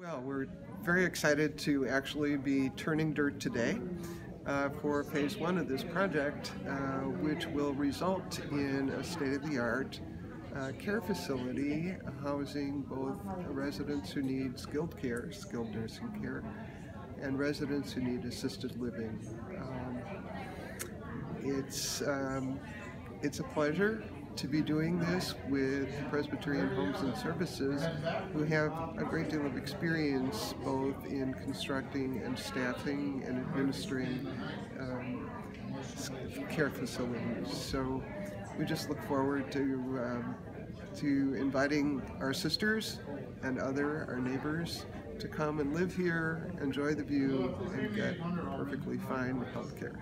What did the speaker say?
Well, we're very excited to actually be turning dirt today uh, for phase one of this project, uh, which will result in a state-of-the-art uh, care facility housing both residents who need skilled care, skilled nursing care, and residents who need assisted living. Um, it's um, it's a pleasure to be doing this with Presbyterian Homes and Services, who have a great deal of experience both in constructing and staffing and administering um, care facilities. So we just look forward to um, to inviting our sisters and other our neighbors to come and live here, enjoy the view, and get perfectly fine health care.